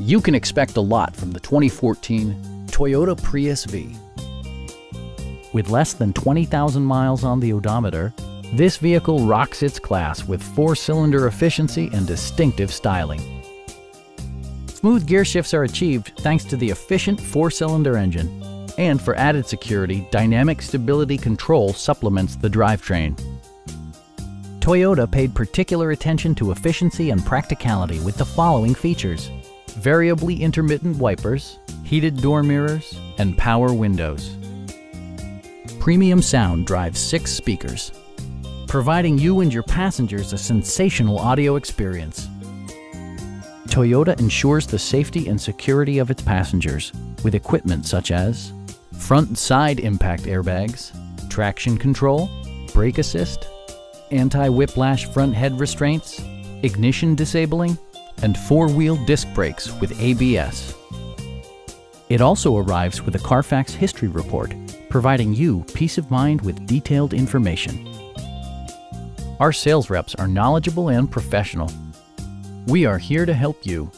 You can expect a lot from the 2014 Toyota Prius V. With less than 20,000 miles on the odometer, this vehicle rocks its class with four-cylinder efficiency and distinctive styling. Smooth gear shifts are achieved thanks to the efficient four-cylinder engine. And for added security, Dynamic Stability Control supplements the drivetrain. Toyota paid particular attention to efficiency and practicality with the following features. Variably intermittent wipers, heated door mirrors, and power windows. Premium sound drives six speakers, providing you and your passengers a sensational audio experience. Toyota ensures the safety and security of its passengers with equipment such as front and side impact airbags, traction control, brake assist, anti-whiplash front head restraints, ignition disabling, and four-wheel disc brakes with ABS. It also arrives with a Carfax history report, providing you peace of mind with detailed information. Our sales reps are knowledgeable and professional. We are here to help you